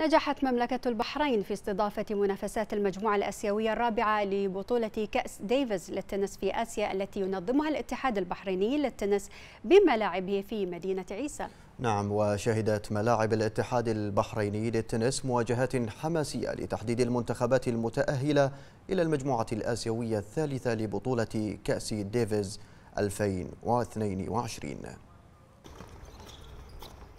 نجحت مملكة البحرين في استضافة منافسات المجموعة الآسيوية الرابعة لبطولة كأس ديفيز للتنس في آسيا التي ينظمها الاتحاد البحريني للتنس بملاعبه في مدينة عيسى. نعم وشهدت ملاعب الاتحاد البحريني للتنس مواجهات حماسية لتحديد المنتخبات المتأهلة إلى المجموعة الآسيوية الثالثة لبطولة كأس ديفيز 2022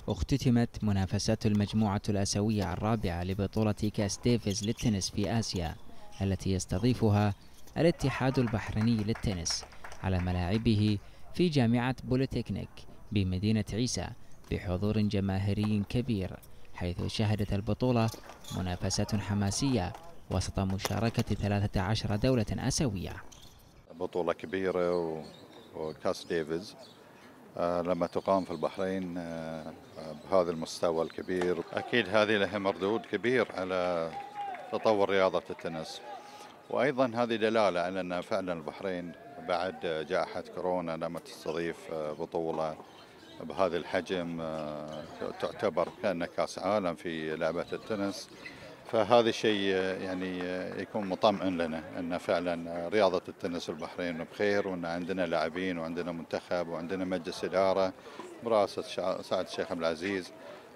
اختتمت منافسات المجموعة الآسيوية الرابعة لبطولة كاس ديفيز للتنس في آسيا التي يستضيفها الاتحاد البحريني للتنس على ملاعبه في جامعة بوليتكنيك بمدينة عيسى بحضور جماهيري كبير حيث شهدت البطولة منافسات حماسية وسط مشاركة 13 دولة آسيوية. بطولة كبيرة وكاس ديفيز. لما تقام في البحرين آه، بهذا المستوى الكبير. أكيد هذه لها مردود كبير على تطور رياضة التنس. وأيضا هذه دلالة على أن فعلا البحرين بعد جائحة كورونا لما تستضيف آه، بطولة بهذا الحجم تعتبر كأنها كأس عالم في لعبة التنس. فهذا الشيء يعني يكون مطمئن لنا أن فعلا رياضة التنس البحرين بخير وأن عندنا لاعبين وعندنا منتخب وعندنا مجلس إدارة برئاسة سعادة الشيخ عبد العزيز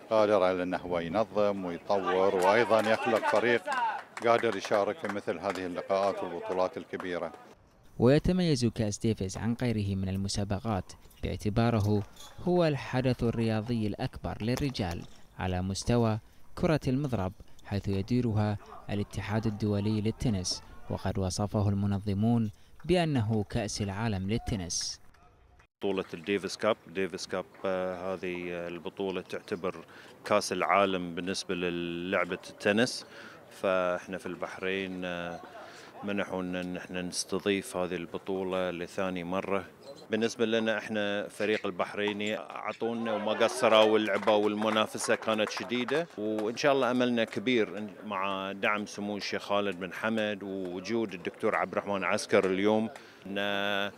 قادر على أنه هو ينظم ويطور وأيضا يخلق فريق قادر يشارك في مثل هذه اللقاءات والبطولات الكبيرة. ويتميز كاس ديفيز عن غيره من المسابقات باعتباره هو الحدث الرياضي الأكبر للرجال على مستوى كرة المضرب حيث يديرها الاتحاد الدولي للتنس وقد وصفه المنظمون بأنه كأس العالم للتنس. بطولة ال Davis Cup Davis Cup آه هذه البطولة تعتبر كأس العالم بالنسبة للعبة التنس. فإحنا في البحرين آه منحونا أن إحنا نستضيف هذه البطولة لثاني مرة. بالنسبة لنا إحنا فريق البحريني أعطونا وما قصروا واللعبة والمنافسة كانت شديدة وإن شاء الله أملنا كبير مع دعم سمو الشيخ خالد بن حمد ووجود الدكتور عبد الرحمن عسكر اليوم إن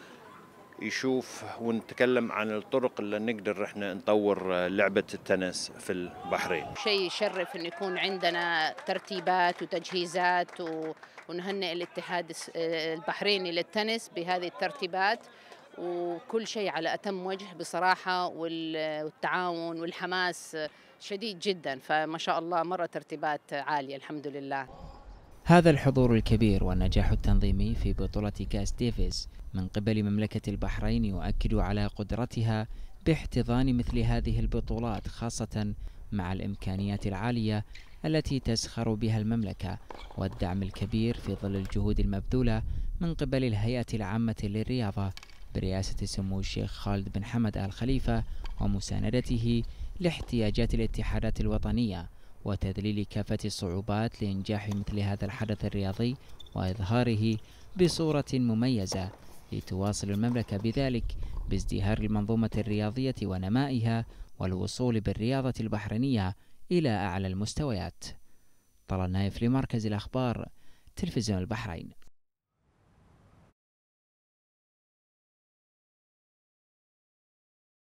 يشوف ونتكلم عن الطرق اللي نقدر إحنا نطور لعبة التنس في البحرين. شيء يشرف انه يكون عندنا ترتيبات وتجهيزات ونهنئ الاتحاد البحريني للتنس بهذه الترتيبات وكل شيء على أتم وجه بصراحة والتعاون والحماس شديد جدا. فما شاء الله مرة ترتيبات عالية الحمد لله. هذا الحضور الكبير والنجاح التنظيمي في بطولة كاس ديفيز. من قبل مملكة البحرين يؤكد على قدرتها باحتضان مثل هذه البطولات خاصة مع الإمكانيات العالية التي تسخر بها المملكة. والدعم الكبير في ظل الجهود المبذولة من قبل الهيئة العامة للرياضة برئاسة سمو الشيخ خالد بن حمد آل خليفة ومساندته لاحتياجات الاتحادات الوطنية وتذليل كافة الصعوبات لإنجاح مثل هذا الحدث الرياضي وإظهاره بصورة مميزة لتواصل المملكة بذلك بازدهار المنظومة الرياضية ونمائها والوصول بالرياضة البحرينية إلى أعلى المستويات. طلال نايف لمركز الأخبار تلفزيون البحرين.